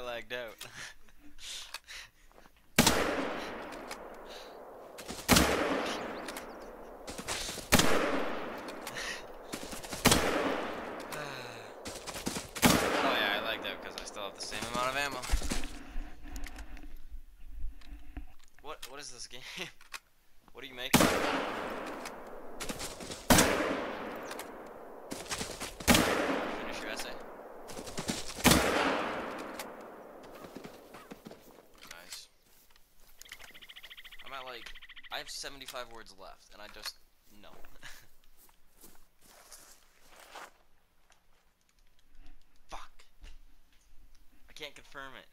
lagged out. oh yeah, I lagged out because I still have the same amount of ammo. What what is this game? what are you making? I'm at like I have 75 words left and I just no. Fuck. I can't confirm it.